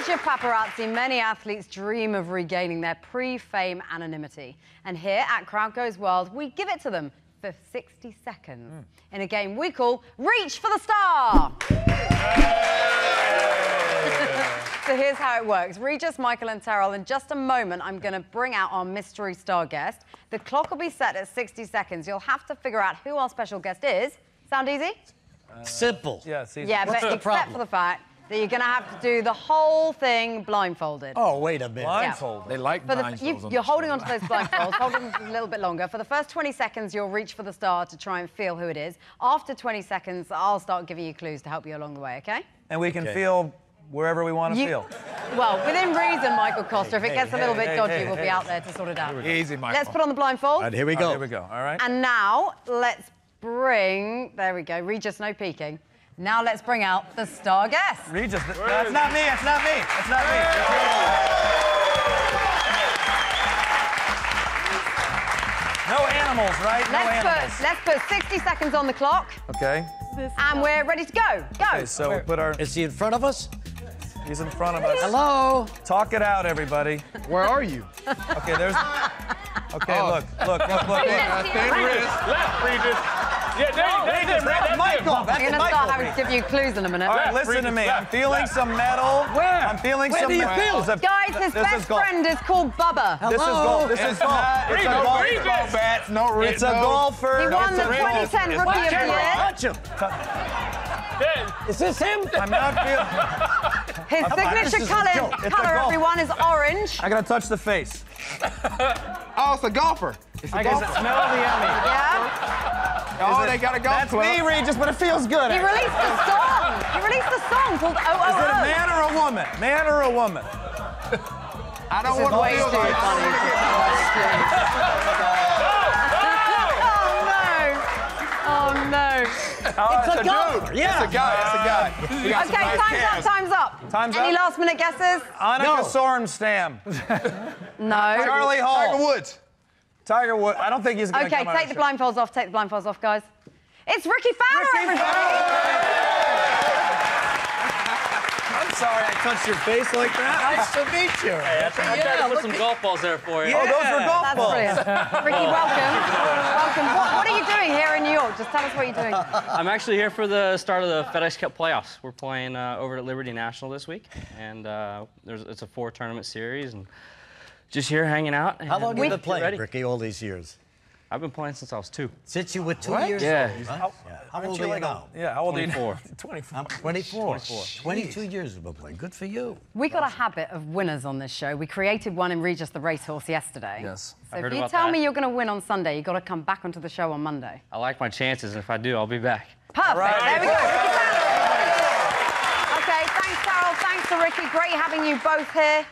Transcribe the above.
age of paparazzi, many athletes dream of regaining their pre-fame anonymity. And here at Crowd Goes Wild, we give it to them for 60 seconds hmm. in a game we call Reach for the Star. so here's how it works. Regis, Michael and Terrell, in just a moment, I'm going to bring out our mystery star guest. The clock will be set at 60 seconds. You'll have to figure out who our special guest is. Sound easy? Uh, Simple. Yeah, see. Yeah, What's but the except problem? for the fact that you're going to have to do the whole thing blindfolded. Oh, wait a minute. Blindfold. They like For the, blindfolds you, you're holding onto those blindfolds, hold them a little bit longer. For the first 20 seconds, you'll reach for the star to try and feel who it is. After 20 seconds, I'll start giving you clues to help you along the way, okay? And we can Okay. feel wherever we want to You- feel. Well, within reason, Michael Kosta. If it hey, gets a little hey, bit dodgy, hey, we'll be out there to sort it out. Easy, Michael. Let's put on the blindfold. And here we go. right, here we go. All right. And now, let's bring, there we go, Regis, no peeking. Now let's bring out the star guest. Regis, th- that's not me. It's not me. It's not me. No animals, right? No Let's animals. put, let's put 60 seconds on the clock, Okay. and we're ready to go. Go. Okay, so we put our. Is he in front of us? He's in front of us. Hello? Talk it out, everybody. Where are you? Okay, there's. Okay, Oh. look, look, look, look, look. Left, Regis. Yeah, there you go. That's That's. Michael. I'm That's going to Michael. start having to give you clues in a minute. All right, Left, listen to Regis, me. I'm feeling left. some metal. Where? I'm feeling Where some do you feel? This Guys, his this best is friend is called Bubba. This is golf. This is golf. It's a Regis, golf. Regis. No bats, no ri- It's a golfer. He won the It's a golf- 2010 Rookie of the Year. Touch him. Is this him? I'm not feeling. His signature color, joke. It's a color everyone, is orange. I gotta touch the face. Oh, it's a golfer. It's a I can smell the yummy. Yeah. Oh, they got a golf That's club. me, Regis, but it feels good. He released a song. He released a song called oh, oh Is it a Oh man or a woman? Man or a woman? I don't Oh. want Way to too feel like funny. Oh no. Oh no. Oh, it's a golfer. Yeah. It's a guy. It's a guy. He got some Okay, nice time's up, time's up. Time's Any up. last minute guesses? Annika No. Sorenstam. No. Charlie Hall. Tiger Woods. Tiger Wood. I don't think he's gonna Okay, come take our the show. blindfolds off, take the blindfolds off, guys. It's Rickie Fowler, Rickie everybody. I'm sorry I touched your face like that. Nice to meet you. I tried to put some golf balls there for you. Oh, those were golf That's balls. brilliant. Rickie, welcome. welcome. What, what are you doing here in New York? Just tell us what you're doing. I'm actually here for the start of the FedEx Cup playoffs. We're playing uh, over at Liberty National this week, and uh, there's, it's a four tournament series, and just here hanging out. How long have you been playing. Rickie, all these years? I've been playing since I was two. Since you were two What? years Yeah. old. Huh? Yeah. How old are you like a- now? Yeah, how old are you? 24. 24. I'm 24. 22 years you've been playing. Good for you. We got a habit of winners on this show. We created one in Regis the Racehorse yesterday. Yes, So I if heard you tell that. me you're going to win on Sunday, you've got to come back onto the show on Monday. I like my chances, and if I do, I'll be back. Perfect. right. There we go. Rickie Fowler. Okay, thanks, Carol. Thanks to Rickie. Great having you both here.